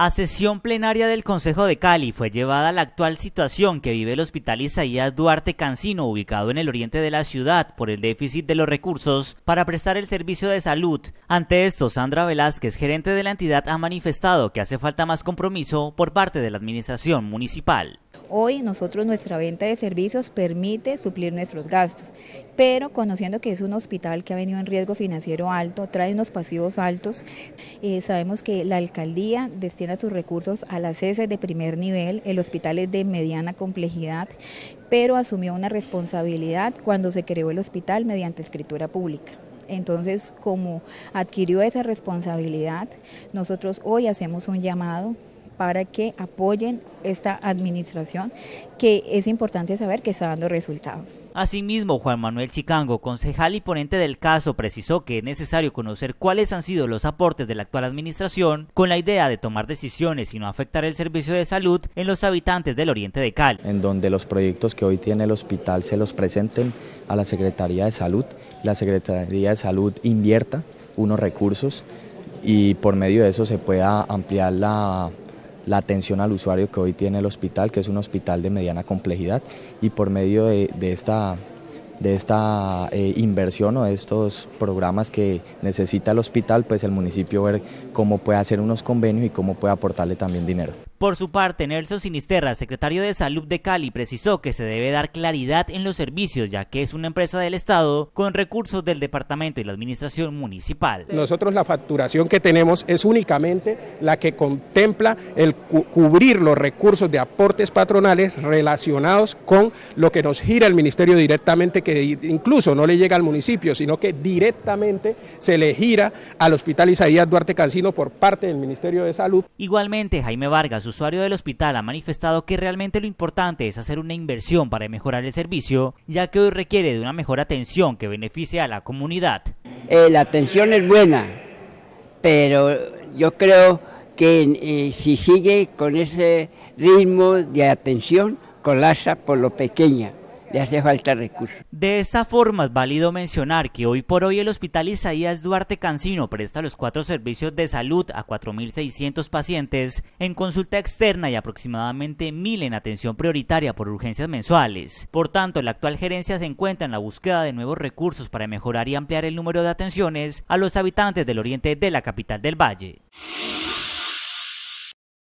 A sesión plenaria del Consejo de Cali fue llevada la actual situación que vive el Hospital Isaías Duarte Cancino, ubicado en el oriente de la ciudad, por el déficit de los recursos para prestar el servicio de salud. Ante esto, Sandra Velázquez, gerente de la entidad, ha manifestado que hace falta más compromiso por parte de la administración municipal. Hoy nosotros nuestra venta de servicios permite suplir nuestros gastos, pero conociendo que es un hospital que ha venido en riesgo financiero alto, trae unos pasivos altos, eh, sabemos que la alcaldía destina sus recursos a las heces de primer nivel, el hospital es de mediana complejidad, pero asumió una responsabilidad cuando se creó el hospital mediante escritura pública. Entonces, como adquirió esa responsabilidad, nosotros hoy hacemos un llamado para que apoyen esta administración que es importante saber que está dando resultados. Asimismo, Juan Manuel Chicango, concejal y ponente del caso, precisó que es necesario conocer cuáles han sido los aportes de la actual administración con la idea de tomar decisiones y no afectar el servicio de salud en los habitantes del oriente de Cali. En donde los proyectos que hoy tiene el hospital se los presenten a la Secretaría de Salud, la Secretaría de Salud invierta unos recursos y por medio de eso se pueda ampliar la la atención al usuario que hoy tiene el hospital, que es un hospital de mediana complejidad, y por medio de, esta de esta eh, inversión o de estos programas que necesita el hospital, pues el municipio ver cómo puede hacer unos convenios y cómo puede aportarle también dinero. Por su parte, Nelson Sinisterra, secretario de Salud de Cali, precisó que se debe dar claridad en los servicios, ya que es una empresa del Estado con recursos del departamento y la administración municipal. Nosotros la facturación que tenemos es únicamente la que contempla el cubrir los recursos de aportes patronales relacionados con lo que nos gira el ministerio directamente, que incluso no le llega al municipio, sino que directamente se le gira al Hospital Isaías Duarte Cancino por parte del Ministerio de Salud. Igualmente, Jaime Vargas, usuario del hospital ha manifestado que realmente lo importante es hacer una inversión para mejorar el servicio, ya que hoy requiere de una mejor atención que beneficie a la comunidad. Eh, la atención es buena, pero yo creo que eh, si sigue con ese ritmo de atención, colapsa por lo pequeña le hace falta recursos. De esta forma es válido mencionar que hoy por hoy el Hospital Isaías Duarte Cancino presta los cuatro servicios de salud a 4.600 pacientes en consulta externa y aproximadamente 1.000 en atención prioritaria por urgencias mensuales. Por tanto, la actual gerencia se encuentra en la búsqueda de nuevos recursos para mejorar y ampliar el número de atenciones a los habitantes del oriente de la capital del Valle.